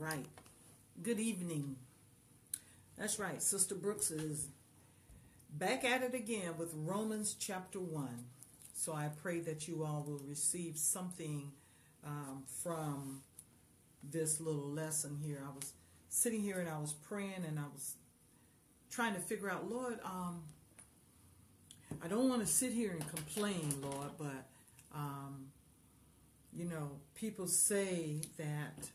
right. Good evening. That's right. Sister Brooks is back at it again with Romans chapter 1. So I pray that you all will receive something um, from this little lesson here. I was sitting here and I was praying and I was trying to figure out, Lord, um, I don't want to sit here and complain, Lord, but um, you know, people say that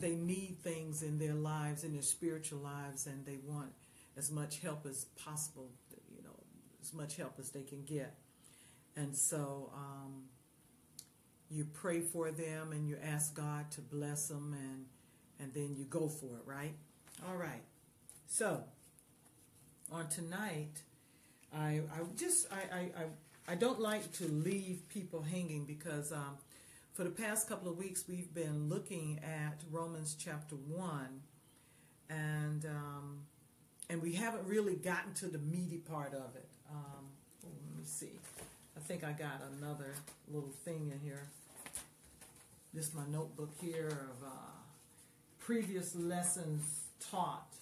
they need things in their lives, in their spiritual lives, and they want as much help as possible, you know, as much help as they can get. And so um, you pray for them and you ask God to bless them, and and then you go for it, right? All right. So on tonight, I I just I I, I, I don't like to leave people hanging because um, for the past couple of weeks, we've been looking at Romans chapter 1, and, um, and we haven't really gotten to the meaty part of it. Um, oh, let me see. I think I got another little thing in here. This is my notebook here of uh, previous lessons taught.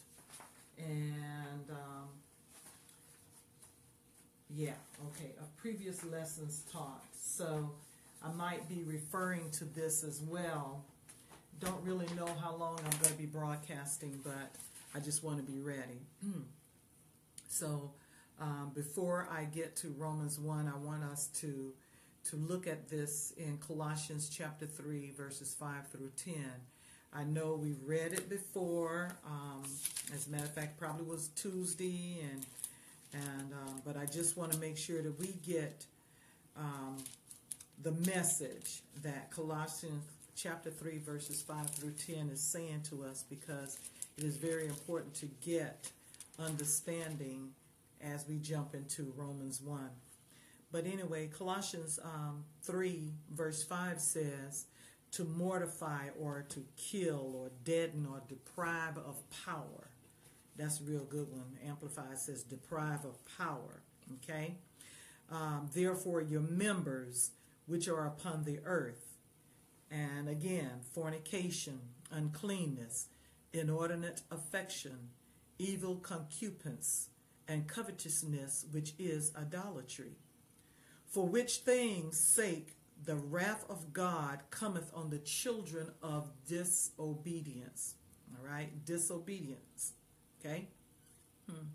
And um, yeah, okay, of previous lessons taught. So I might be referring to this as well. Don't really know how long I'm going to be broadcasting, but I just want to be ready. so um, before I get to Romans 1, I want us to to look at this in Colossians chapter 3, verses 5 through 10. I know we've read it before. Um, as a matter of fact, probably was Tuesday, and and um, but I just want to make sure that we get um, the message that Colossians chapter 3 verses 5 through 10 is saying to us because it is very important to get understanding as we jump into Romans 1. But anyway, Colossians um, 3 verse 5 says to mortify or to kill or deaden or deprive of power. That's a real good one. Amplified says deprive of power. Okay? Um, therefore, your members which are upon the earth. And again, fornication, uncleanness, inordinate affection, evil concupiscence, and covetousness, which is idolatry. For which things' sake the wrath of God cometh on the children of disobedience. All right, disobedience. Okay? Hmm.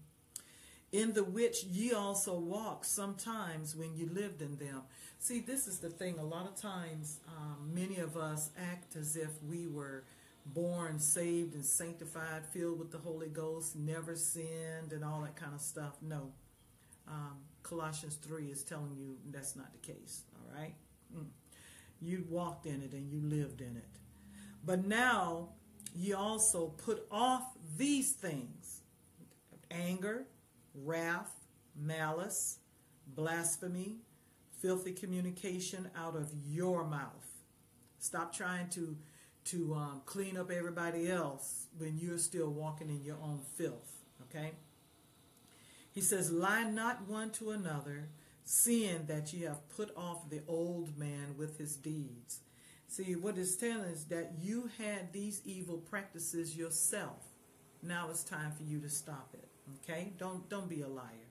In the which ye also walked sometimes when you lived in them. See, this is the thing. A lot of times, um, many of us act as if we were born saved and sanctified, filled with the Holy Ghost, never sinned, and all that kind of stuff. No. Um, Colossians 3 is telling you that's not the case. All right? Mm. You walked in it and you lived in it. But now, you also put off these things anger, wrath, malice, blasphemy filthy communication out of your mouth. Stop trying to to um, clean up everybody else when you're still walking in your own filth. Okay. He says, "Lie not one to another, seeing that ye have put off the old man with his deeds." See, what it's telling is that you had these evil practices yourself. Now it's time for you to stop it. Okay? Don't don't be a liar.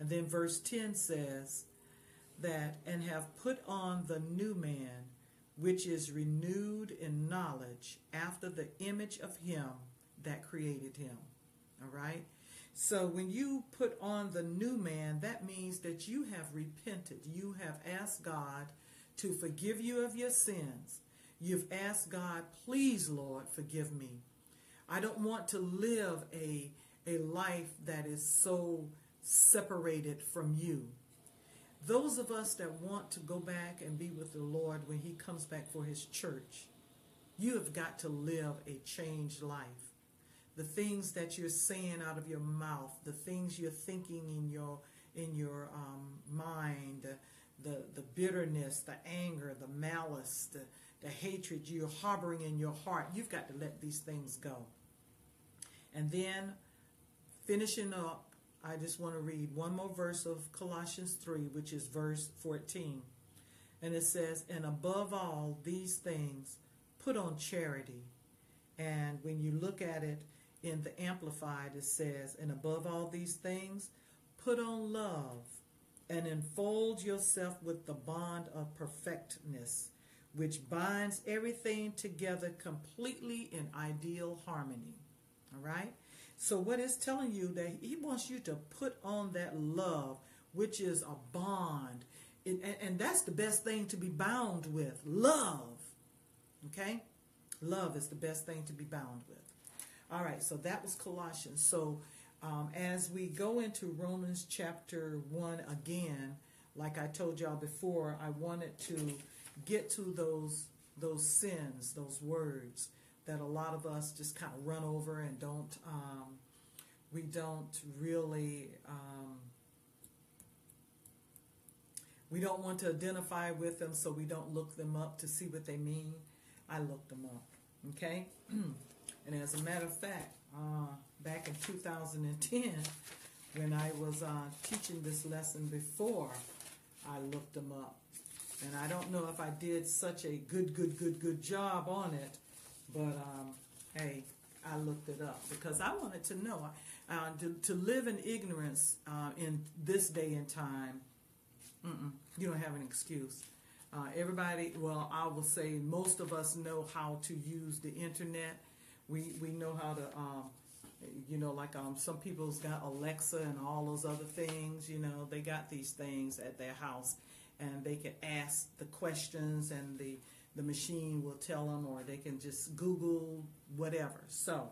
And then verse 10 says, that and have put on the new man, which is renewed in knowledge after the image of him that created him. All right? So when you put on the new man, that means that you have repented. You have asked God to forgive you of your sins. You've asked God, please, Lord, forgive me. I don't want to live a, a life that is so separated from you. Those of us that want to go back and be with the Lord when He comes back for His church, you have got to live a changed life. The things that you're saying out of your mouth, the things you're thinking in your in your um, mind, the the bitterness, the anger, the malice, the, the hatred you're harboring in your heart, you've got to let these things go. And then finishing up I just want to read one more verse of Colossians 3, which is verse 14. And it says, And above all these things, put on charity, And when you look at it in the Amplified, it says, And above all these things, put on love and enfold yourself with the bond of perfectness, which binds everything together completely in ideal harmony. All right? So, what it's telling you that He wants you to put on that love, which is a bond. And, and that's the best thing to be bound with love. Okay? Love is the best thing to be bound with. All right, so that was Colossians. So, um, as we go into Romans chapter 1 again, like I told y'all before, I wanted to get to those those sins, those words that a lot of us just kind of run over and don't um, we don't really um, we don't want to identify with them, so we don't look them up to see what they mean. I looked them up, okay. and as a matter of fact, uh, back in 2010, when I was uh, teaching this lesson before, I looked them up. And I don't know if I did such a good, good, good, good job on it, but um, hey, I looked it up because I wanted to know. Uh, to, to, live in ignorance uh, in this day and time, you don't have an excuse. Uh, everybody, well, I will say most of us know how to use the internet. We we know how to um, you know, like um, some people's got Alexa and all those other things. You know, they got these things at their house, and they can ask the questions, and the the machine will tell them, or they can just Google whatever. So,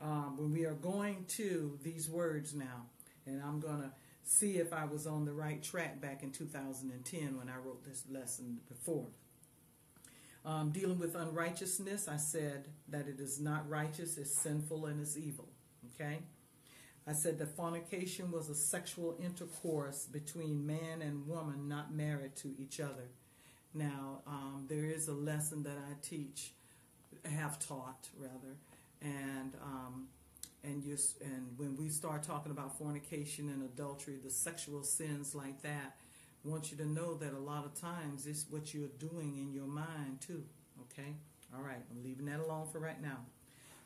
um, when we are going to these words now, and I'm gonna see if I was on the right track back in 2010 when I wrote this lesson before. Um, dealing with unrighteousness, I said that it is not righteous, it's sinful, and it's evil. Okay? I said that fornication was a sexual intercourse between man and woman not married to each other. Now, um, there is a lesson that I teach, have taught rather, and um, and you and when we start talking about fornication and adultery, the sexual sins like that, I want you to know that a lot of times it's what you're doing in your mind too. Okay, all right, I'm leaving that alone for right now.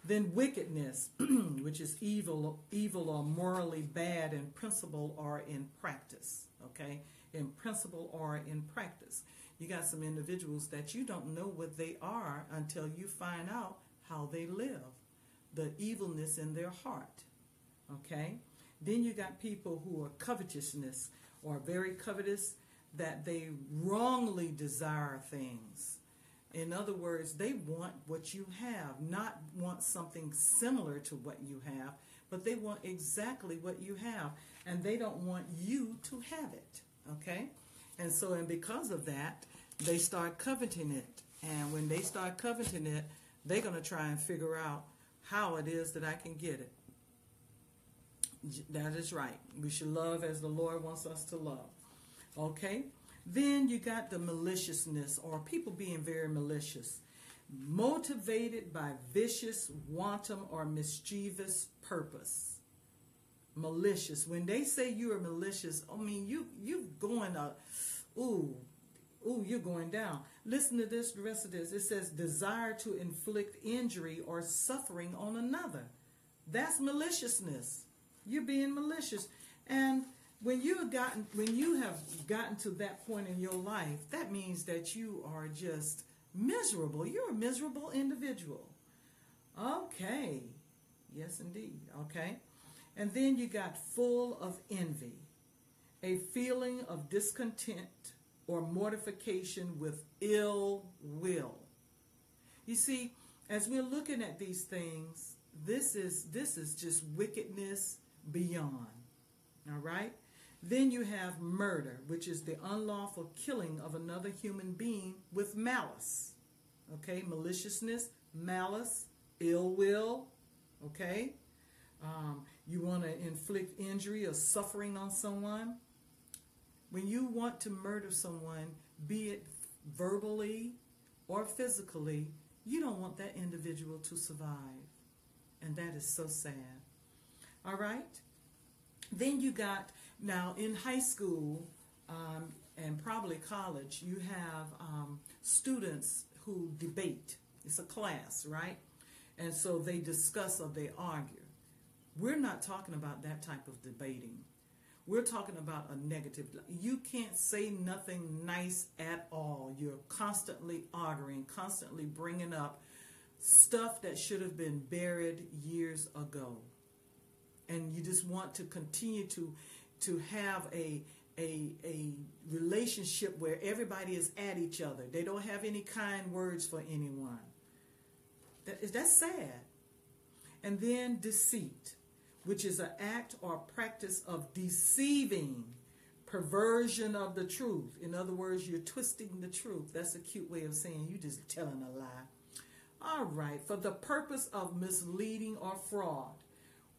Then wickedness, which is evil, evil or morally bad in principle or in practice. Okay, in principle or in practice. You got some individuals that you don't know what they are until you find out how they live, the evilness in their heart. Okay? Then you got people who are covetousness or very covetous that they wrongly desire things in other words, they want what you have, not want something similar to what you have, but they want exactly what you have. And they don't want you to have it. Okay? And so, and because of that, they start coveting it. And when they start coveting it, they're going to try and figure out how it is that I can get it. That is right. We should love as the Lord wants us to love. Okay? Then you got the maliciousness or people being very malicious, motivated by vicious, wanton, or mischievous purpose. Malicious. When they say you are malicious, I mean you you going up, ooh, ooh, you're going down. Listen to this, the rest of this. It says desire to inflict injury or suffering on another. That's maliciousness. You're being malicious. And when you have gotten when you have gotten to that point in your life, that means that you are just miserable. You're a miserable individual. Okay. Yes, indeed. Okay. And then you got full of envy, a feeling of discontent or mortification with ill will. You see, as we're looking at these things, this is this is just wickedness beyond. All right? Then you have murder, which is the unlawful killing of another human being with malice. Okay, maliciousness, malice, ill will. Okay, um, you want to inflict injury or suffering on someone. When you want to murder someone, be it verbally or physically, you don't want that individual to survive. And that is so sad. All right? Then you got now, in high school um, and probably college, you have um, students who debate. It's a class, right? And so they discuss or they argue. We're not talking about that type of debating. We're talking about a negative. You can't say nothing nice at all. You're constantly arguing, constantly bringing up stuff that should have been buried years ago. And you just want to continue to to have a a, a relationship where everybody is at each other. They don't have any kind words for anyone. That is that's sad. And then deceit, which is an act or practice of deceiving, perversion of the truth. In other words, you're twisting the truth. That's a cute way of saying you're just telling a lie. All right, for the purpose of misleading or fraud.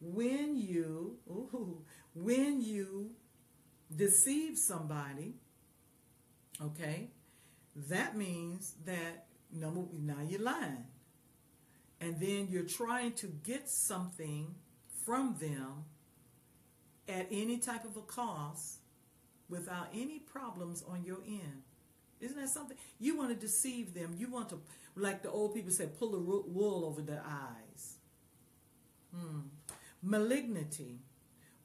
When you ooh, when you deceive somebody, okay, that means that number now you're lying. And then you're trying to get something from them at any type of a cost without any problems on your end. Isn't that something? You want to deceive them. You want to, like the old people say, pull the wool over their eyes. Hmm. Malignity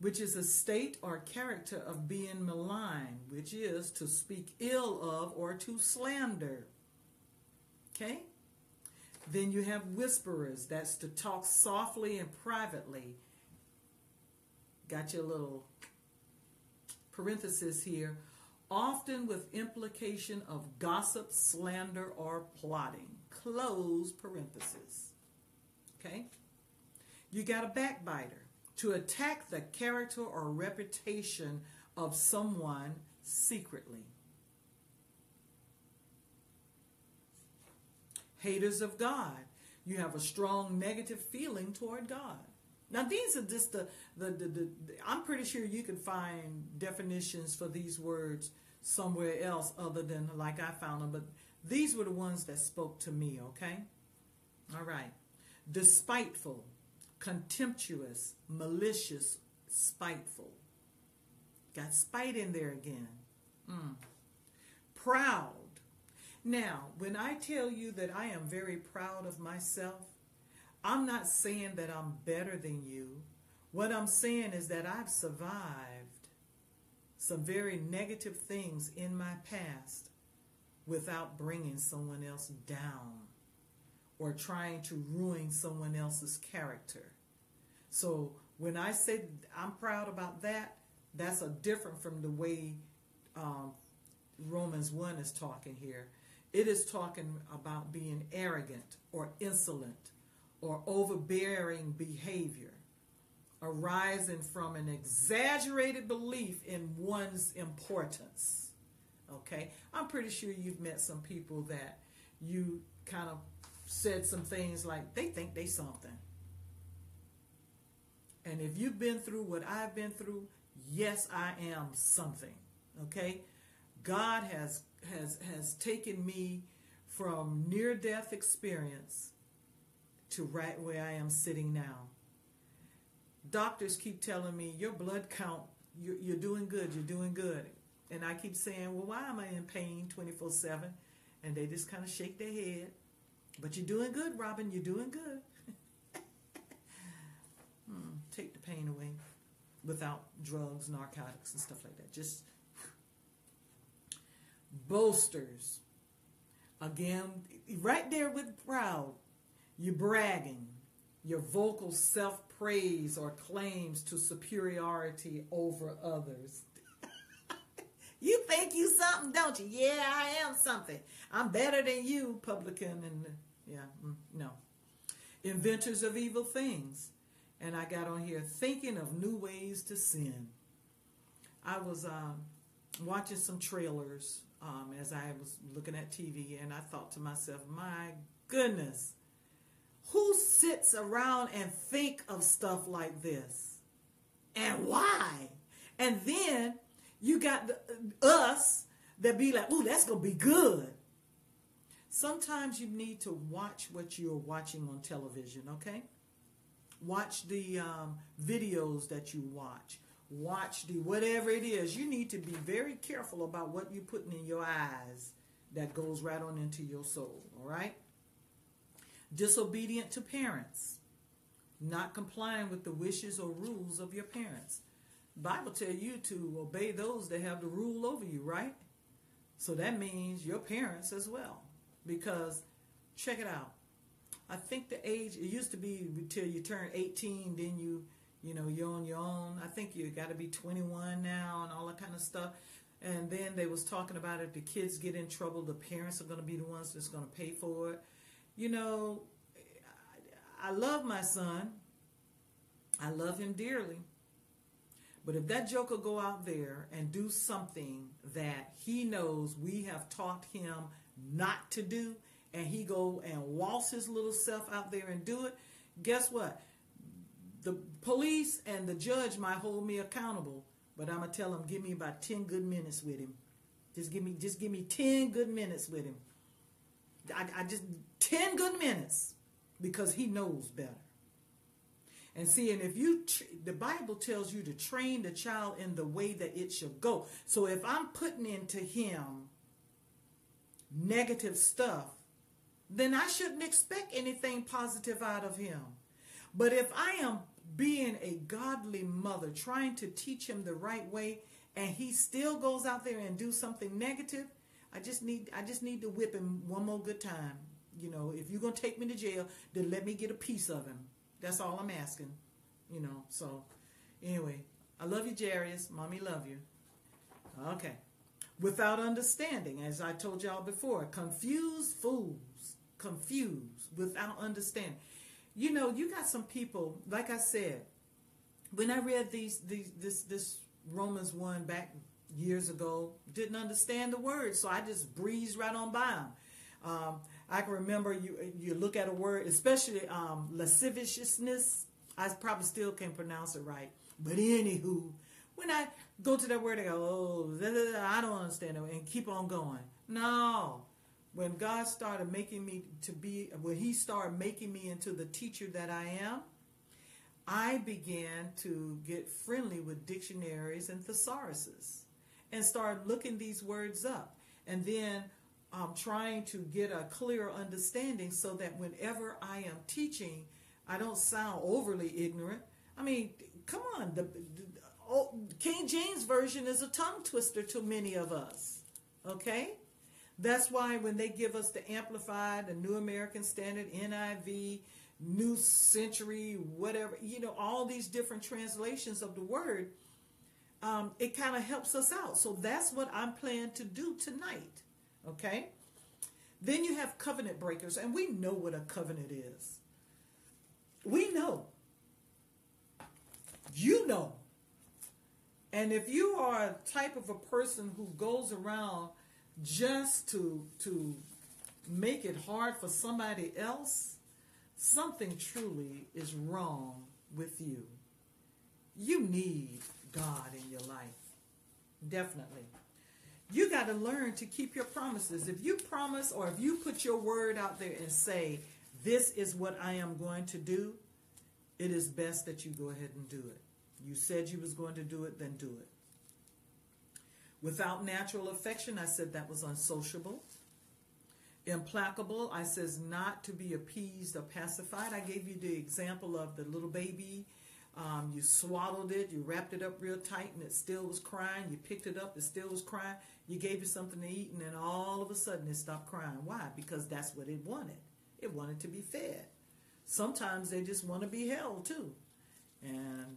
which is a state or character of being malign, which is to speak ill of or to slander. Okay? Then you have whisperers, that's to talk softly and privately. Got your little parenthesis here. Often with implication of gossip, slander, or plotting. Close parenthesis. Okay? You got a backbiter to attack the character or reputation of someone secretly. Haters of God. You have a strong negative feeling toward God. Now, these are just the, the, the, the, I'm pretty sure you can find definitions for these words somewhere else other than like I found them, but these were the ones that spoke to me, okay? All right. Despiteful contemptuous, malicious, spiteful. Got spite in there again. Mm. Proud. Now, when I tell you that I am very proud of myself, I'm not saying that I'm better than you. What I'm saying is that I've survived some very negative things in my past without bringing someone else down or trying to ruin someone else's character. So when I say I'm proud about that, that's a different from the way um, Romans 1 is talking here. It is talking about being arrogant or insolent or overbearing behavior arising from an exaggerated belief in one's importance. Okay? I'm pretty sure you've met some people that you kind of said some things like they think they something. And if you've been through what I've been through, yes, I am something. Okay? God has has has taken me from near death experience to right where I am sitting now. Doctors keep telling me your blood count, you're, you're doing good, you're doing good. And I keep saying, well, why am I in pain 24 7? And they just kind of shake their head. But you're doing good, Robin, you're doing good hmm, take the pain away without drugs, narcotics, and stuff like that. Just boasters. Again, right there with proud, you're bragging. Your vocal self praise or claims to superiority over others. you think you something, don't you? Yeah, I am something. I'm better than you, publican. And yeah, mm, no. Inventors of evil things and I got on here thinking of new ways to sin. I was um, watching some trailers um, as I was looking at TV, and I thought to myself, my goodness, who sits around and think of stuff like this? And why? And then you got the, us that be like, ooh, that's going to be good. Sometimes you need to watch what you're watching on television, okay? Watch the um, videos that you watch. Watch the whatever it is. You need to be very careful about what you're putting in your eyes that goes right on into your soul. All right? Disobedient to parents, not complying with the wishes or rules of your parents. Bible tell you to obey those that have the rule over you, right? So that means your parents as well. Because check it out. I think the age it used to be until you turn 18, then you you know you're on your own. I think you got to be 21 now and all that kind of stuff. And then they was talking about if the kids get in trouble, the parents are going to be the ones that's going to pay for it. You know, I love my son. I love him dearly. But if that joker go out there and do something that he knows we have taught him not to do, and he go and waltz his little self out there and do it, guess what? The police and the judge might hold me accountable, but I'm gonna tell him, give me about ten good minutes with him. Just give me, just give me ten good minutes with him. I, I just ten good minutes because he knows better. And see, and if you, the Bible tells you to train the child in the way that it should go. So if I'm putting into him negative stuff, then I shouldn't expect anything positive out of him. But if I am being a godly mother, trying to teach him the right way, and he still goes out there and do something negative, I just need I just need to whip him one more good time. You know, if you're gonna take me to jail, then let me get a piece of him. That's all I'm asking. You know, so anyway, I love you, Jarius. Mommy love you. Okay. Without understanding, as I told y'all before, confused fools. Confused without understanding. You know, you got some people, like I said, when I read these these this this Romans 1 back years ago, didn't understand the words, so I just breezed right on by them. Um, I can remember you you look at a word, especially um, lasciviousness. I probably still can't pronounce it right, but anywho, when I go to that word, I go, oh, I don't understand it, and keep on going. No, when God started making me to be, when He started making me into the teacher that I am, I began to get friendly with dictionaries and thesauruses and start looking these words up. And then um, trying to get a clear understanding so that whenever I am teaching, I don't sound overly ignorant. I mean, come on, the, the oh, King James version is a tongue twister to many of us. Okay, that's why when they give us the Amplified, the New American Standard, NIV, New Century, whatever, you know, all these different translations of the word, um, it kind of helps us out. So that's what I'm planning to do tonight. Okay? Then you have covenant breakers, and we know what a covenant is. We know. You know. And if you are a type of a person who goes around just to to make it hard for somebody else, something truly is wrong with you. You need God in your life. Definitely. You got to learn to keep your promises. If you promise or if you put your word out there and say, This is what I am going to do, it is best that you go ahead and do it. You said you was going to do it, then do it. Without natural affection, I said that was unsociable. Implacable, I says not to be appeased or pacified. I gave you the example of the little baby um, you swallowed it, you wrapped it up real tight, and it still was crying. You picked it up, it still was crying. You gave it something to eat, and then all of a sudden it stopped crying. Why? Because that's what it wanted. It wanted to be fed. Sometimes they just want to be held too. And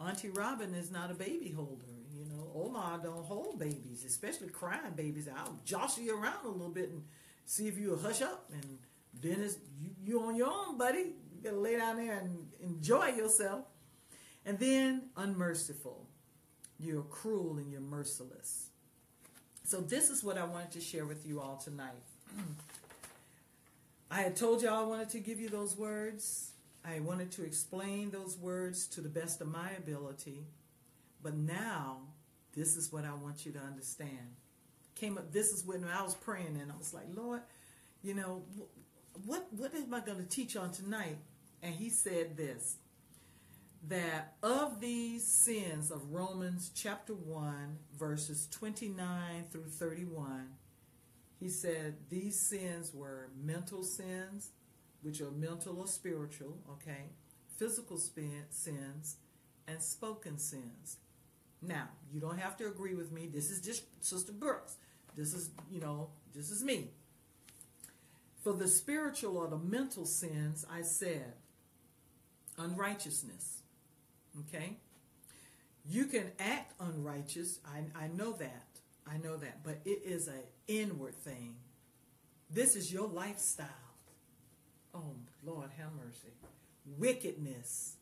Auntie Robin is not a baby holder. You know, Omar don't hold babies, especially crying babies. I'll jostle you around a little bit and see if you'll hush up. And then it's you, you on your own, buddy. You gotta lay down there and enjoy yourself. And then unmerciful. You're cruel and you're merciless. So this is what I wanted to share with you all tonight. I had told y'all I wanted to give you those words. I wanted to explain those words to the best of my ability. But now, this is what I want you to understand. Came up. This is when I was praying, and I was like, Lord, you know, what what am I going to teach on tonight? and he said this that of these sins of Romans chapter 1, verses 29 through 31, he said these sins were mental sins, which are mental or spiritual, okay, physical sins, and spoken sins. Now, you don't have to agree with me. This is just Sister Brooks. This is, you know, this is me. For the spiritual or the mental sins, I said unrighteousness. Okay? You can act unrighteous. I, I know that. I know that. But it is an inward thing. This is your lifestyle. Oh, Lord, have mercy. Wickedness.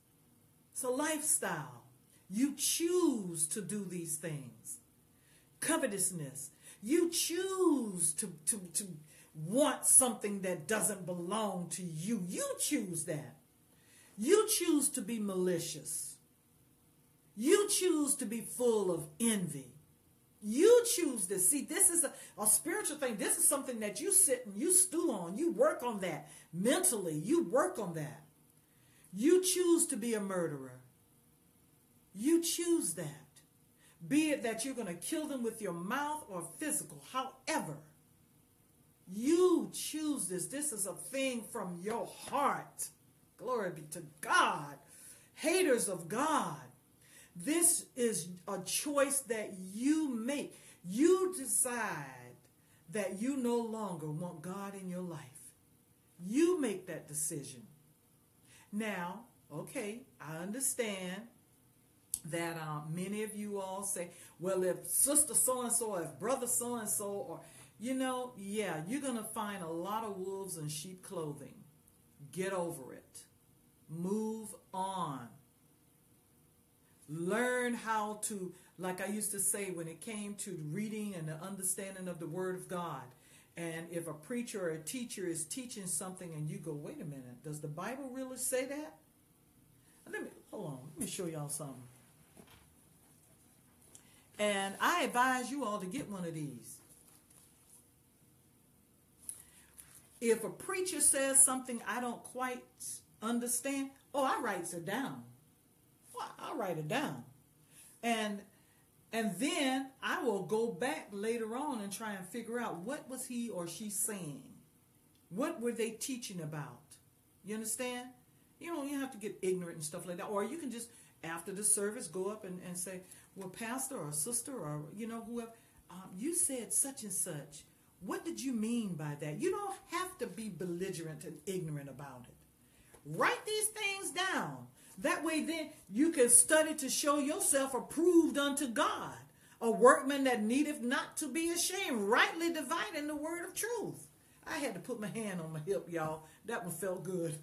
It's a lifestyle. You choose to do these things. Covetousness. You choose to, to, to want something that doesn't belong to you. You choose that. You choose to be malicious. You choose to be full of envy. You choose this. See, this is a, a spiritual thing. This is something that you sit and you stew on. You work on that mentally. You work on that. You choose to be a murderer. You choose that. Be it that you're going to kill them with your mouth or physical. However, you choose this. This is a thing from your heart. Glory be to God. Haters of God. This is a choice that you make. You decide that you no longer want God in your life. You make that decision. Now, okay, I understand that uh, many of you all say, well, if sister so and so, if brother so and so, or, you know, yeah, you're going to find a lot of wolves in sheep clothing. Get over it. Move on. Learn how to, like I used to say when it came to reading and the understanding of the Word of God. And if a preacher or a teacher is teaching something and you go, wait a minute, does the Bible really say that? Let me, hold on, let me show y'all something. And I advise you all to get one of these. If a preacher says something I don't quite understand, oh, I write it down. Well, I write it down. And and then I will go back later on and try and figure out what was he or she saying. What were they teaching about? You understand? You know, you have to get ignorant and stuff like that. Or you can just, after the service, go up and, and say, well, pastor or sister or, you know, whoever, um, you said such and such. What did you mean by that? You don't have to be belligerent and ignorant about it. Write these things down. That way, then you can study to show yourself approved unto God, a workman that needeth not to be ashamed, rightly dividing the word of truth. I had to put my hand on my hip, y'all. That one felt good.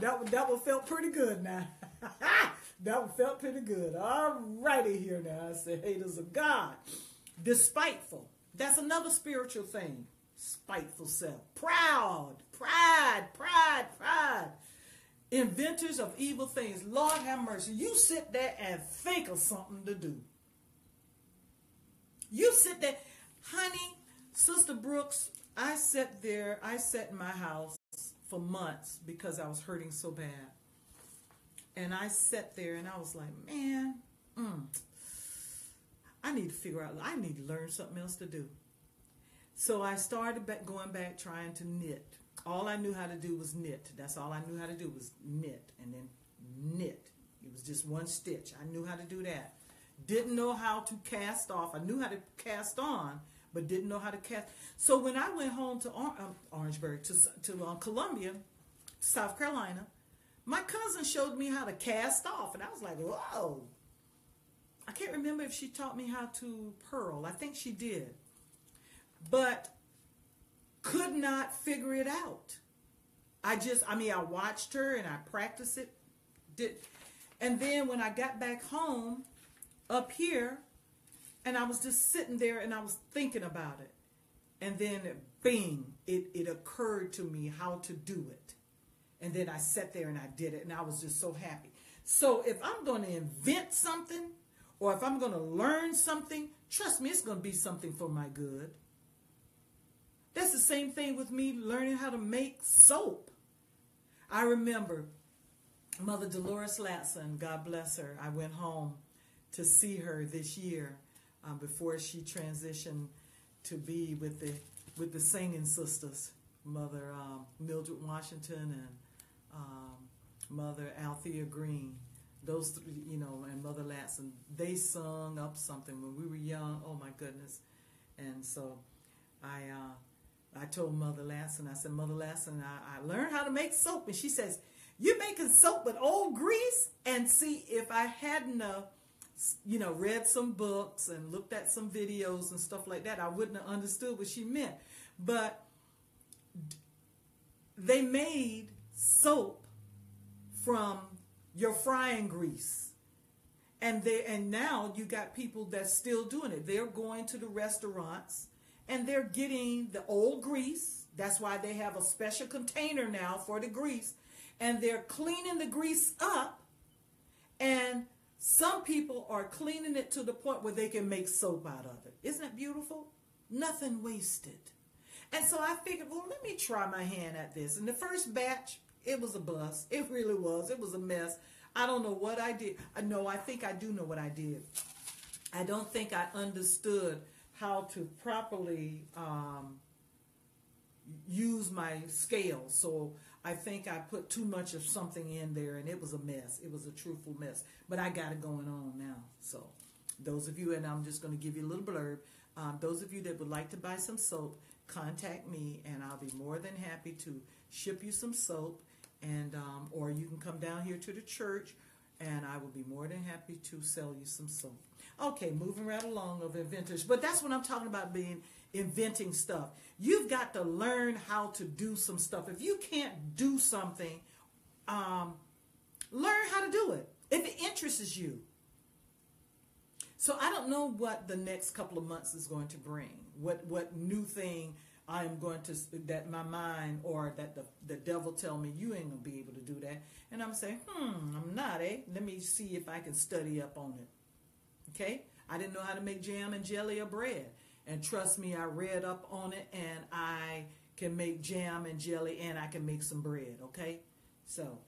That one, that one felt pretty good now. that one felt pretty good. All righty here now. I said, haters of God. Despiteful. That's another spiritual thing. Spiteful self. Proud. Pride. Pride. Pride inventors of evil things. Lord have mercy. You sit there and think of something to do. You sit there, honey, Sister Brooks, I sat there, I sat in my house for months because I was hurting so bad. And I sat there and I was like, man, mm, I need to figure out, I need to learn something else to do. So I started back, going back trying to knit all I knew how to do was knit. That's all I knew how to do was knit and then knit. It was just one stitch. I knew how to do that. Didn't know how to cast off. I knew how to cast on, but didn't know how to cast. So when I went home to or- um, Orangeburg, to, to uh, Columbia, South Carolina, my cousin showed me how to cast off. And I was like, whoa. I can't remember if she taught me how to purl. I think she did. But could not figure it out. I just, I mean, I watched her and I practiced it. Did, and then when I got back home up here, and I was just sitting there and I was thinking about it. And then, bing, it, it occurred to me how to do it. And then I sat there and I did it, and I was just so happy. So if I'm going to invent something, or if I'm going to learn something, trust me, it's going to be something for my good. That's the same thing with me learning how to make soap. I remember Mother Dolores Latson, God bless her. I went home to see her this year um, before she transitioned to be with the with the singing sisters. Mother um, Mildred Washington and um, Mother Althea Green. Those three, you know, and Mother Latson, they sung up something when we were young. Oh my goodness! And so, I uh, I told Mother Latson, I said, Mother Latson, I, I learned how to make soap, and she says, you're making soap with old grease?" And see, if I hadn't uh, you know, read some books and looked at some videos and stuff like that, I wouldn't have understood what she meant. But they made soap from your frying grease. And they and now you got people that's still doing it. They're going to the restaurants and they're getting the old grease. That's why they have a special container now for the grease. And they're cleaning the grease up and some people are cleaning it to the point where they can make soap out of it. Isn't that beautiful? Nothing wasted. And so I figured, well, let me try my hand at this. And the first batch, it was a bust. It really was. It was a mess. I don't know what I did. Uh, no, I think I do know what I did. I don't think I understood how to properly um, use my scale. So I think I put too much of something in there and it was a mess. It was a truthful mess. But I got it going on now. So those of you, and I'm just going to give you a little blurb. Um, those of you that would like to buy some soap, contact me and I'll be more than happy to ship you some soap. And um, or you can come down here to the church and I will be more than happy to sell you some soap. Okay, moving right along of inventors. But that's what I'm talking about being inventing stuff. You've got to learn how to do some stuff. If you can't do something, um, learn how to do it if it interests you. So I don't know what the next couple of months is going to bring. What what new thing I am going to that my mind or that the the devil tell me you ain't gonna be able to do that, and I'm saying, hmm, I'm not, eh? Let me see if I can study up on it. Okay, I didn't know how to make jam and jelly or bread. And trust me, I read up on it and I can make jam and jelly and I can make some bread, okay? So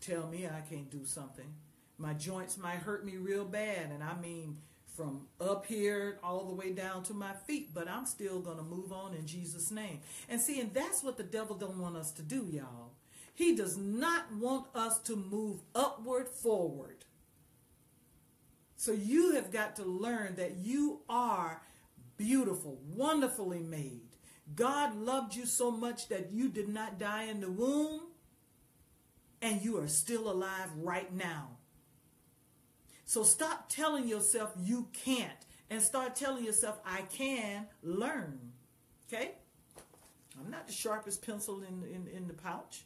tell me I can't do something. My joints might hurt me real bad, and I mean from up here all the way down to my feet, but I'm still going to move on in Jesus' name. And see, and that's what the devil don't want us to do, y'all. He does not want us to move upward forward. So you have got to learn that you are beautiful, wonderfully made. God loved you so much that you did not die in the womb and you are still alive right now. So stop telling yourself you can't and start telling yourself I can learn. Okay? I'm not the sharpest pencil in, in, in the pouch.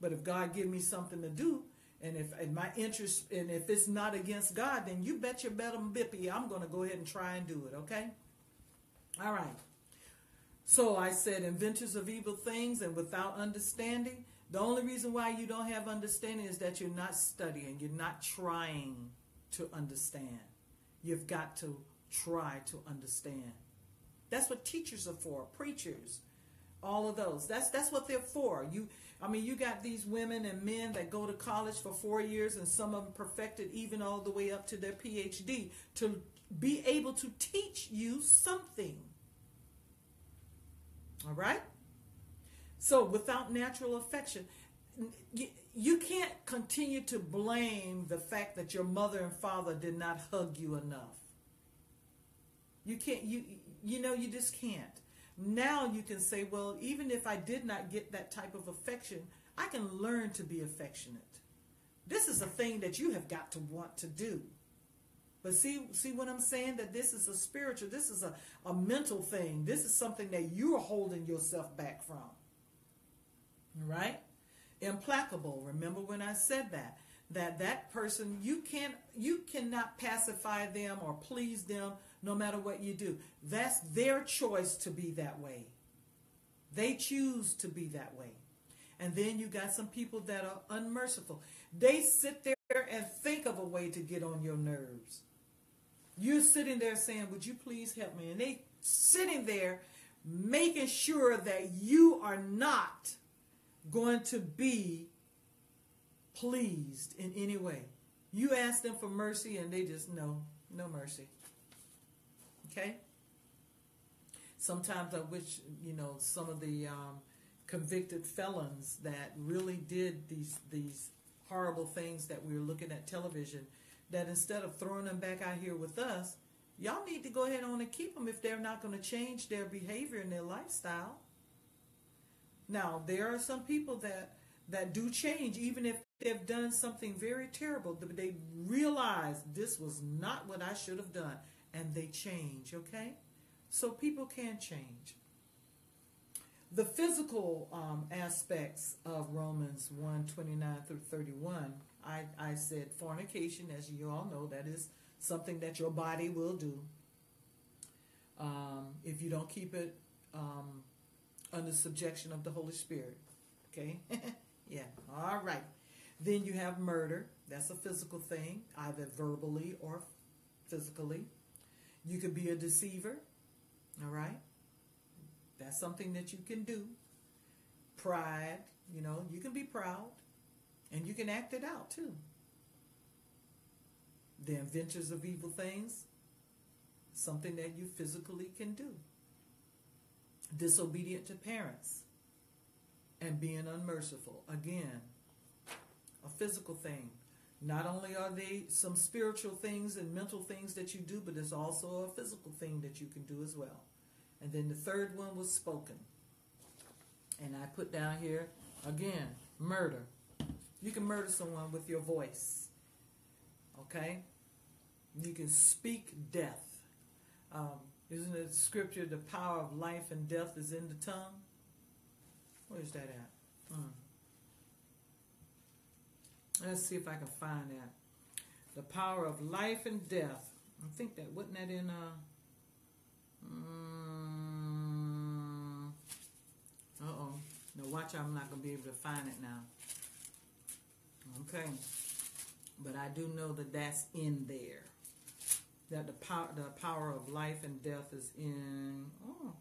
But if God give me something to do, and if and my interest and if it's not against God, then you bet your bet I'm bippy. I'm going to go ahead and try and do it, okay? All right. So I said, inventors of evil things and without understanding. The only reason why you don't have understanding is that you're not studying. You're not trying to understand. You've got to try to understand. That's what teachers are for, preachers, all of those. That's that's what they're for. You I mean, you got these women and men that go to college for four years and some of them perfected even all the way up to their PhD to be able to teach you something. All right? So without natural affection, you, you can't continue to blame the fact that your mother and father did not hug you enough. You can't, you, you know, you just can't. Now you can say, well, even if I did not get that type of affection, I can learn to be affectionate. This is a thing that you have got to want to do. But see, see what I'm saying? That this is a spiritual, this is a, a mental thing. This is something that you're holding yourself back from. Right? Implacable. Remember when I said that? That that person, you can't you cannot pacify them or please them no matter what you do. That's their choice to be that way. They choose to be that way. And then you got some people that are unmerciful. They sit there and think of a way to get on your nerves. You're sitting there saying, Would you please help me? And they sitting there making sure that you are not going to be pleased in any way. You ask them for mercy and they just no, no mercy. Okay? Sometimes I wish, you know, some of the um, convicted felons that really did these these horrible things that we were looking at television, that instead of throwing them back out here with us, y'all need to go ahead on and keep them if they're not going to change their behavior and their lifestyle. Now, there are some people that that do change, even if they've done something very terrible. They realize this was not what I should have done, and they change. Okay, so people can change. The physical um, aspects of Romans 1 29 through 31, I, I said fornication, as you all know, that is something that your body will do. Um, if you don't keep it um, under subjection of the Holy Spirit. Okay? yeah. All right. Then you have murder. That's a physical thing, either verbally or physically. You could be a deceiver. All right? That's something that you can do. Pride, you know, you can be proud and you can act it out too. The inventors of evil things, something that you physically can do disobedient to parents, and being unmerciful. Again, a physical thing. Not only are they some spiritual things and mental things that you do, but it's also a physical thing that you can do as well. And then the third one was spoken. And I put down here again murder. You can murder someone with your voice. Okay? You can speak death. Um, isn't it scripture, the power of life and death is in the tongue? Where's that at? Hmm. Let's see if I can find that. The power of life and death. I think that, wasn't that in, uh, um, uh-oh. No, watch I'm not to be able to find it now. Okay. But I do know that that's in there that the power the power of life and death is in oh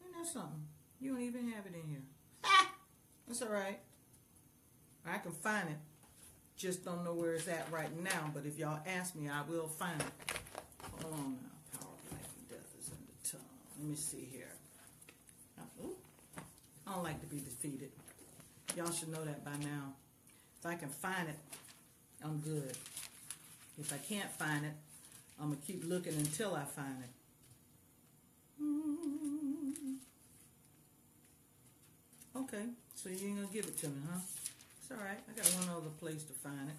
isn't that something you don't even have it in here that's all right I can find it just don't know where it's at right now but if y'all ask me I will find it. Hold on now power of life and death is in the tongue. Let me see here. I don't like to be defeated. Y'all should know that by now. If I can find it I'm good. If I can't find it I'm going to keep looking until I find it. Mm-hmm. Okay, so you ain't going to give it to me, huh? All right. I got one other place to find it.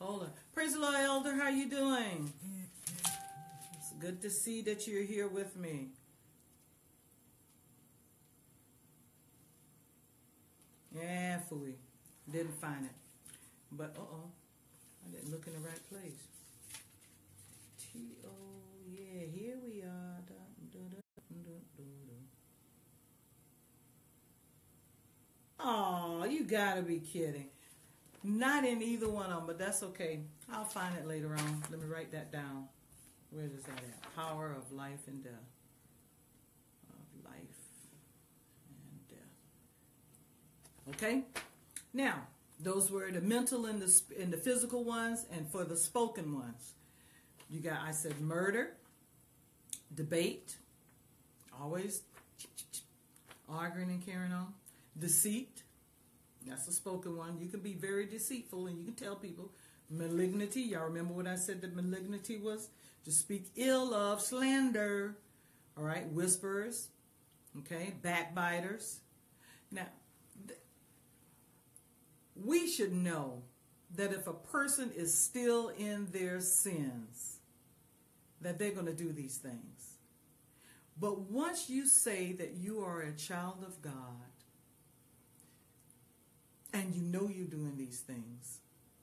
Hold on. Praise the Lord, Elder. How you doing? It's good to see that you're here with me. Yeah, fooey. Didn't find it. But, uh-oh. I didn't look in the right place. T-O, yeah, here we are. Oh, you gotta be kidding. Not in either one of them, but that's okay. I'll find it later on. Let me write that down. Where is that at? Power of life and death. Of life and death. Okay? Now, those were the mental and the, and the physical ones, and for the spoken ones. You got, I said murder, debate, always arguing and carrying on, deceit, that's a spoken one. You can be very deceitful and you can tell people. Malignity, y'all remember what I said that malignity was? To speak ill of, slander, all right, whisperers, okay, backbiters. Now, we should know that if a person is still in their sins, that they're going to do these things. But once you say that you are a child of God and you know you're doing these things,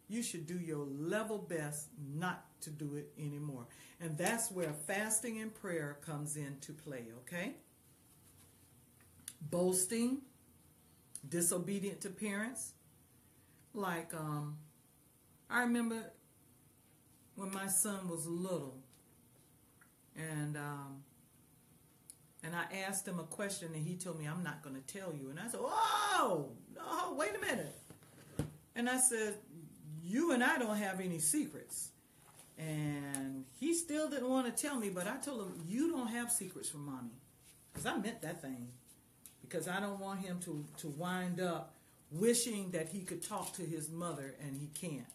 you should do your level best not to do it anymore. And that's where fasting and prayer comes into play, okay? Boasting, disobedient to parents. Like, um, I remember when my son was little, and um, and I asked him a question, and he told me, "I'm not going to tell you." And I said, "Oh, no, wait a minute." And I said, "You and I don't have any secrets." And he still didn't want to tell me, but I told him, You don't have secrets from mommy. Because I meant that thing. Because I don't want him to, to wind up wishing that he could talk to his mother and he can't.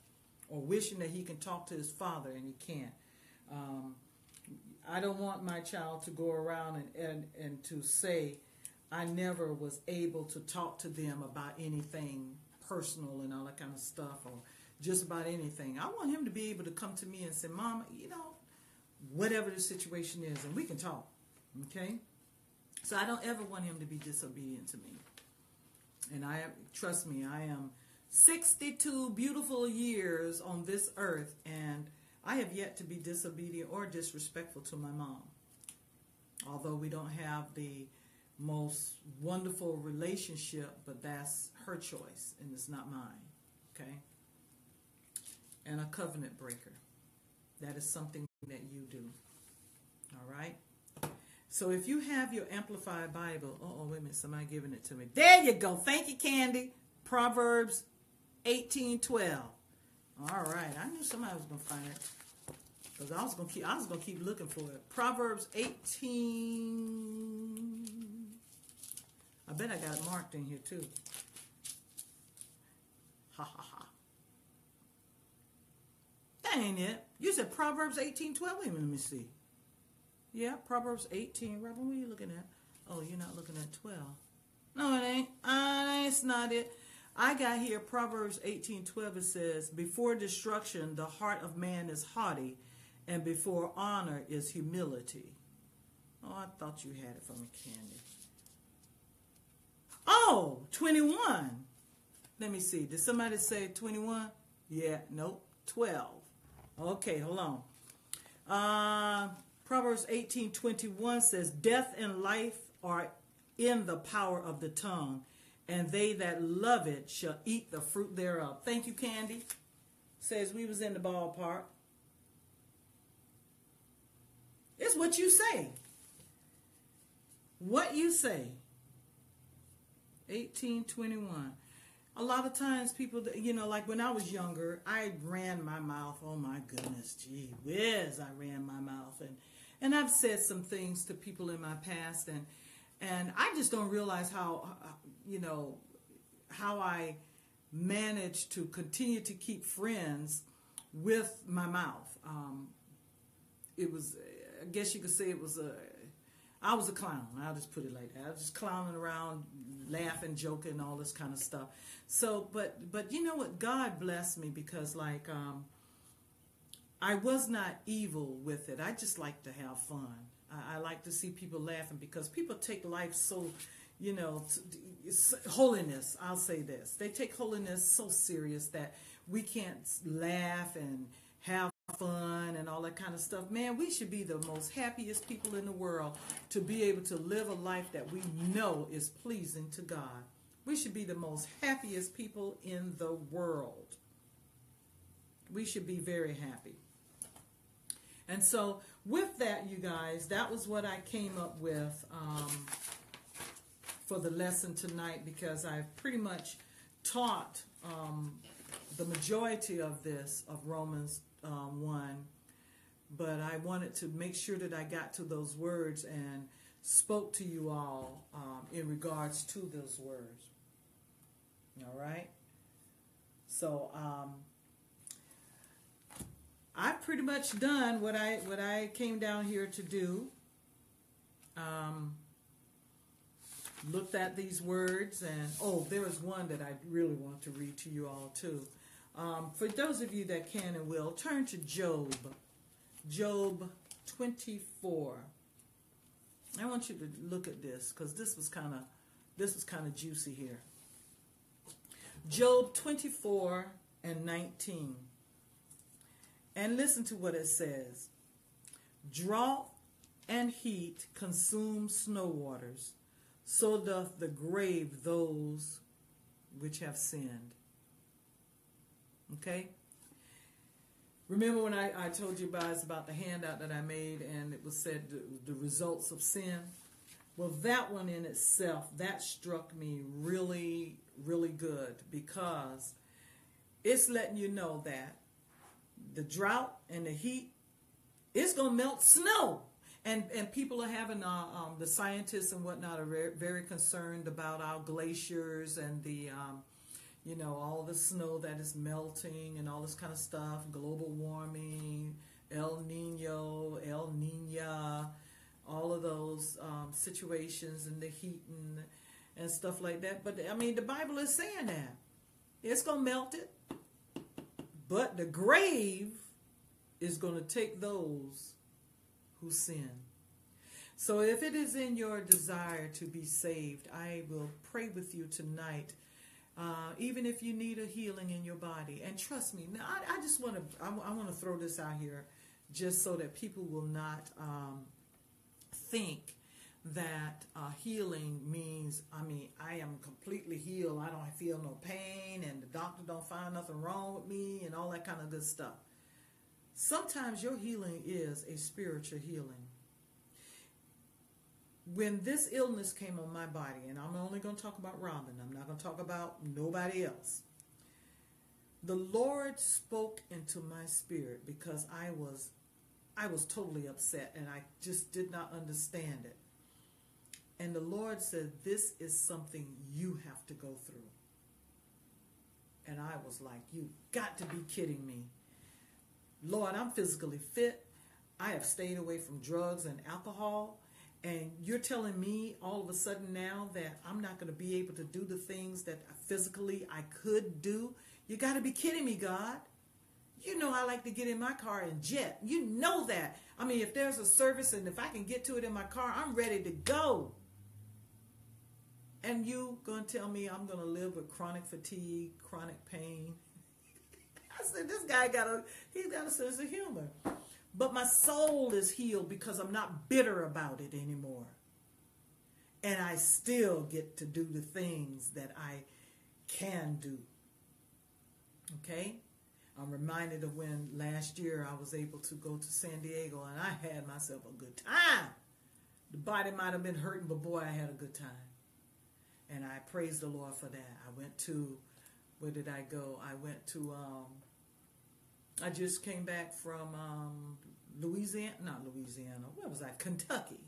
Or wishing that he can talk to his father and he can't. Um, I don't want my child to go around and, and, and to say, I never was able to talk to them about anything personal and all that kind of stuff or just about anything. I want him to be able to come to me and say, Mama, you know, whatever the situation is, and we can talk. Okay? So I don't ever want him to be disobedient to me. And I trust me, I am 62 beautiful years on this earth, and I have yet to be disobedient or disrespectful to my mom. Although we don't have the most wonderful relationship, but that's her choice and it's not mine. Okay? And a covenant breaker. That is something that you do. All right? So if you have your Amplified Bible, oh, wait a minute, somebody giving it to me. There you go. Thank you, Candy. Proverbs 18:12. All right, I knew somebody was gonna find it because I was gonna keep. I was gonna keep looking for it. Proverbs 18. I bet I got it marked in here too. Ha ha ha. That ain't it. You said Proverbs 18:12. Wait a minute, let me see. Yeah, Proverbs 18. Robin, what are you looking at? Oh, you're not looking at 12. No, it ain't. Uh, it's not it. I got here Proverbs 18:12 it says, "Before destruction the heart of man is haughty, and before honor is humility." Oh, I thought you had it from a candy. Oh, 21. Let me see. Did somebody say 21? Yeah, nope. 12. Okay, hold on. Uh, Proverbs 18:21 says, "Death and life are in the power of the tongue, and they that love it shall eat the fruit thereof. Thank you, Candy. Says we was in the ballpark. It's what you say. What you say. 1821. A lot of times people, you know, like when I was younger, I ran my mouth. Oh my goodness, gee whiz, I ran my mouth. And, and I've said some things to people in my past and, and I just don't realize how, you know, how I managed to continue to keep friends with my mouth. Um, it was, I guess you could say it was a, I was a clown. I'll just put it like that. I was just clowning around, laughing, joking, all this kind of stuff. So, but, but you know what? God blessed me because like, um, I was not evil with it. I just like to have fun. I, I like to see people laughing because people take life so, you know, holiness. I'll say this: they take holiness so serious that we can't laugh and have fun and all that kind of stuff. Man, we should be the most happiest people in the world to be able to live a life that we know is pleasing to God. We should be the most happiest people in the world. We should be very happy. And so with that, you guys, that was what I came up with um, for the lesson tonight because I've pretty much taught um, the majority of this, of Romans um, 1, but I wanted to make sure that I got to those words and spoke to you all um, in regards to those words. All right? So, um, I've pretty much done what I what I came down here to do. Um, looked at these words and oh, there is one that I really want to read to you all too. Um, for those of you that can and will, turn to Job, Job 24. I want you to look at this because this was kind of this was kind of juicy here. Job 24 and 19. And listen to what it says Drought and heat consume snow waters, so doth the grave those which have sinned. Okay? Remember when I, I told you guys about the handout that I made and it was said the, the results of sin? Well, that one in itself, that struck me really, really good because it's letting you know that the drought and the heat, it's going to melt snow. And, and people are having, uh, um, the scientists and whatnot are very, very concerned about our glaciers and the, um, you know, all the snow that is melting and all this kind of stuff, global warming, El Nino, El Nina, all of those um, situations and the heat and, and stuff like that. But I mean, the Bible is saying that it's going to melt it, but the grave is going to take those who sin. So if it is in your desire to be saved, I will pray with you tonight. Uh, even if you need a healing in your body, and trust me, now I, I just want to I, I want to throw this out here, just so that people will not um, think that uh, healing means I mean I am completely healed. I don't feel no pain, and the doctor don't find nothing wrong with me, and all that kind of good stuff. Sometimes your healing is a spiritual healing. When this illness came on my body, and I'm only going to talk about Robin, I'm not going to talk about nobody else. The Lord spoke into my spirit because I was I was totally upset and I just did not understand it. And the Lord said, This is something you have to go through. And I was like, You got to be kidding me. Lord, I'm physically fit. I have stayed away from drugs and alcohol. And you're telling me all of a sudden now that I'm not going to be able to do the things that physically I could do? You got to be kidding me, God. You know I like to get in my car and jet. You know that. I mean, if there's a service and if I can get to it in my car, I'm ready to go. And you going to tell me I'm going to live with chronic fatigue, chronic pain, I said, this guy got a, he's got a sense of humor. But my soul is healed because I'm not bitter about it anymore. And I still get to do the things that I can do. Okay? I'm reminded of when last year I was able to go to San Diego and I had myself a good time. The body might have been hurting, but boy, I had a good time. And I praise the Lord for that. I went to, where did I go? I went to um, I just came back from um, Louisiana, not Louisiana, where was I? Kentucky.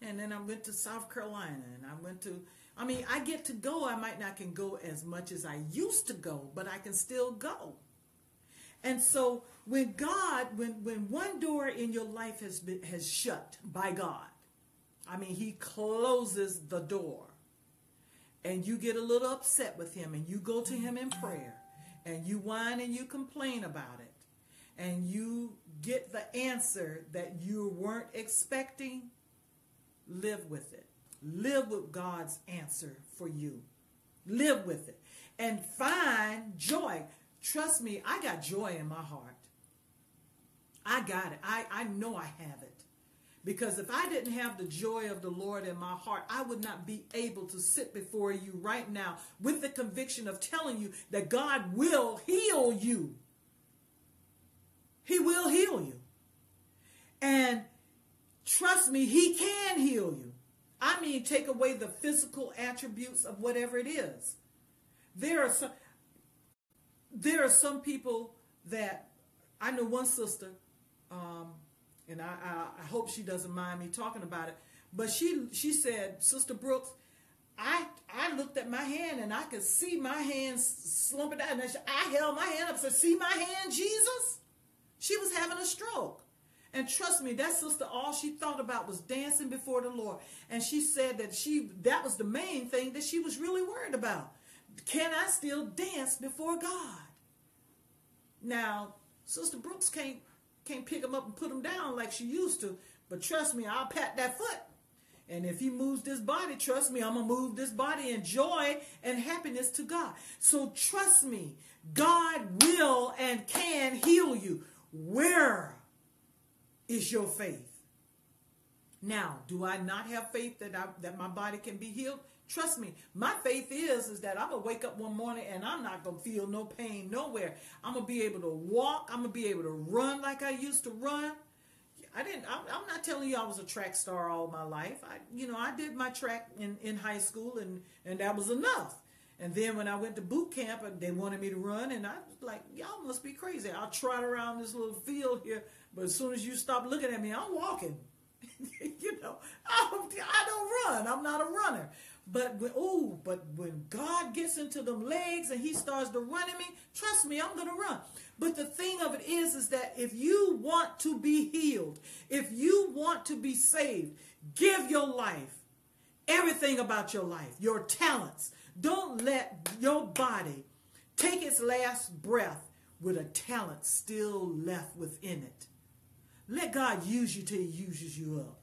And then I went to South Carolina and I went to, I mean, I get to go. I might not can go as much as I used to go, but I can still go. And so when God, when, when one door in your life has been, has shut by God, I mean, he closes the door and you get a little upset with him and you go to him in prayer and you whine and you complain about it and you get the answer that you weren't expecting, live with it. Live with God's answer for you. Live with it. And find joy. Trust me, I got joy in my heart. I got it. I, I know I have it. Because if I didn't have the joy of the Lord in my heart, I would not be able to sit before you right now with the conviction of telling you that God will heal you. He will heal you. And trust me, He can heal you. I mean, take away the physical attributes of whatever it is. There are some, there are some people that I know one sister, um, and I, I, I hope she doesn't mind me talking about it. But she she said, Sister Brooks, I I looked at my hand and I could see my hand slumping down. And I held my hand up and said, See my hand, Jesus? She was having a stroke. And trust me, that sister, all she thought about was dancing before the Lord. And she said that she that was the main thing that she was really worried about. Can I still dance before God? Now, Sister Brooks can't can't pick him up and put him down like she used to. But trust me, I'll pat that foot. And if he moves this body, trust me, I'm going to move this body in joy and happiness to God. So trust me, God will and can heal you. Where is your faith? Now, do I not have faith that I, that my body can be healed? Trust me, my faith is is that I'm gonna wake up one morning and I'm not gonna feel no pain nowhere. I'm gonna be able to walk. I'm gonna be able to run like I used to run. I didn't. I'm, not telling you I was a track star all my life. I, you know, I did my track in in high school and and that was enough. And then when I went to boot camp, uh, they wanted me to run, and I was like, y'all must be crazy. I'll trot around this little field here, but as soon as you stop looking at me, I'm walking. you know, I don't, I don't run. I'm not a runner. But when, oh, but when God gets into them legs and He starts to run at me, trust me, I'm gonna run. But the thing of it is, is that if you want to be healed, if you want to be saved, give your life, everything about your life, your talents. Don't let your body take its last breath with a talent still left within it. Let God use you till He uses you up.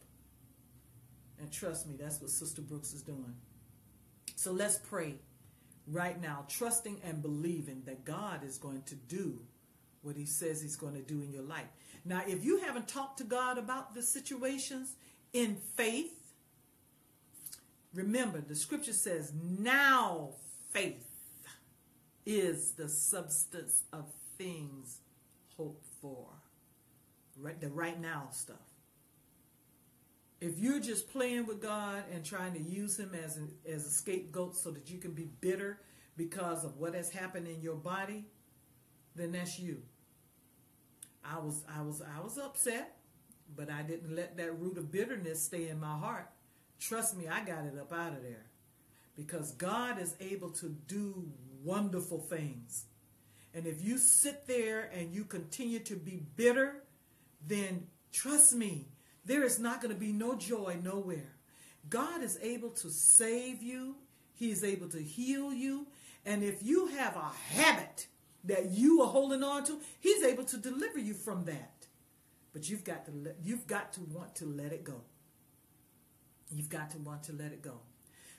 And trust me, that's what Sister Brooks is doing. So let's pray right now, trusting and believing that God is going to do what He says He's going to do in your life. Now, if you haven't talked to God about the situations in faith, remember the scripture says, now faith is the substance of things hoped for. Right, the right now stuff. If you're just playing with God and trying to use him as a, as a scapegoat so that you can be bitter because of what has happened in your body, then that's you. I was I was I was upset, but I didn't let that root of bitterness stay in my heart. Trust me, I got it up out of there. Because God is able to do wonderful things. And if you sit there and you continue to be bitter, then trust me, there is not going to be no joy nowhere. God is able to save you, He is able to heal you. And if you have a habit that you are holding on to, He's able to deliver you from that. But you've got to you've got to want to let it go. You've got to want to let it go.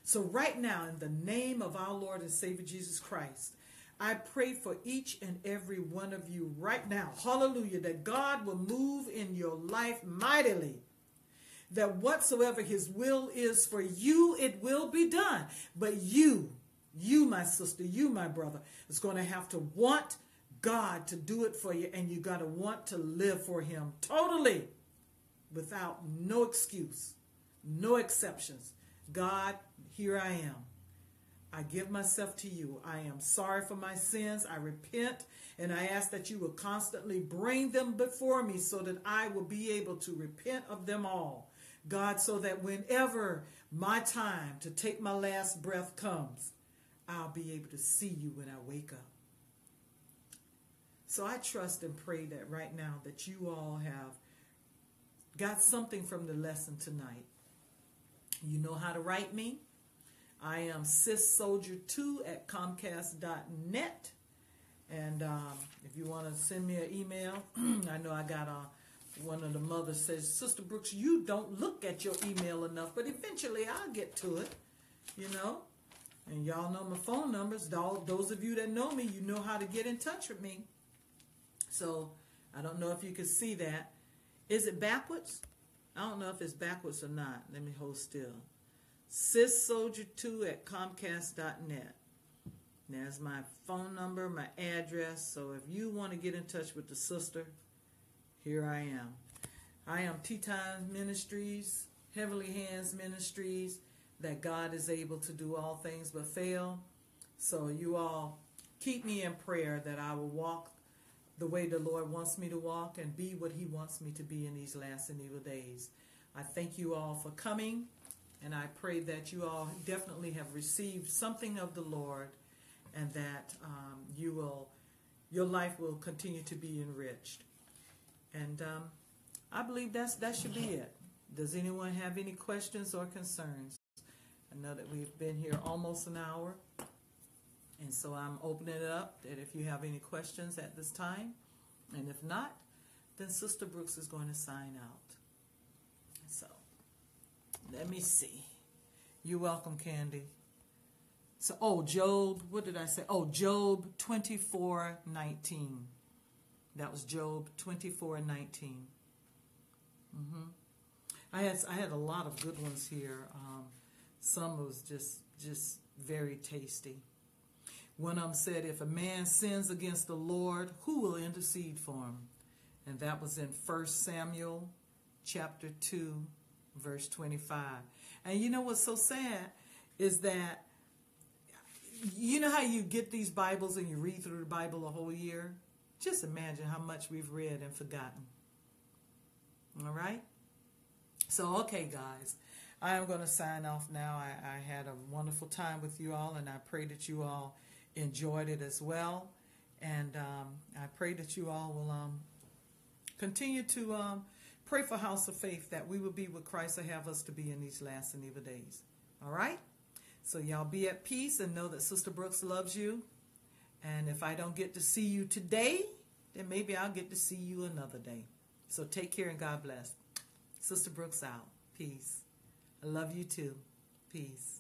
So right now, in the name of our Lord and Savior Jesus Christ, I pray for each and every one of you right now, hallelujah, that God will move in your life mightily. That whatsoever his will is for you, it will be done. But you, you, my sister, you, my brother, is going to have to want God to do it for you, and you got to want to live for him totally without no excuse, no exceptions. God, here I am. I give myself to you. I am sorry for my sins. I repent and I ask that you will constantly bring them before me so that I will be able to repent of them all. God, so that whenever my time to take my last breath comes, I'll be able to see you when I wake up. So I trust and pray that right now that you all have got something from the lesson tonight. You know how to write me. I am sissoldier2 at comcast.net. And um, if you want to send me an email, I know I got a, one of the mothers says, Sister Brooks, you don't look at your email enough, but eventually I'll get to it, you know. And y'all know my phone numbers. Those of you that know me, you know how to get in touch with me. So I don't know if you can see that. Is it backwards? I don't know if it's backwards or not. Let me hold still sissoldier2 at comcast.net. There's my phone number, my address. So if you want to get in touch with the sister, here I am. I am Tea Time Ministries, Heavenly Hands Ministries, that God is able to do all things but fail. So you all keep me in prayer that I will walk the way the Lord wants me to walk and be what He wants me to be in these last and evil days. I thank you all for coming. And I pray that you all definitely have received something of the Lord and that um, you will, your life will continue to be enriched. And um, I believe that's, that should be it. Does anyone have any questions or concerns? I know that we've been here almost an hour. And so I'm opening it up that if you have any questions at this time, and if not, then Sister Brooks is going to sign out. Let me see. You're welcome, Candy. So, oh, Job, what did I say? Oh, Job 24 19. That was Job 24 19. Mm-hmm. I had I had a lot of good ones here. Um, some was just just very tasty. One of them said, "If a man sins against the Lord, who will intercede for him?" And that was in 1 Samuel chapter 2 verse 25. And you know what's so sad is that you know how you get these Bibles and you read through the Bible a whole year? Just imagine how much we've read and forgotten. All right? So, okay, guys, I am going to sign off now. I, I had a wonderful time with you all, and I pray that you all enjoyed it as well. And um, I pray that you all will um, continue to um, pray for House of Faith that we will be with Christ will have us to be in these last and evil days. All right? So, y'all be at peace and know that Sister Brooks loves you. And if I don't get to see you today, then maybe I'll get to see you another day. So, take care and God bless. Sister Brooks out. Peace. I love you too. Peace.